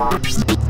Bye.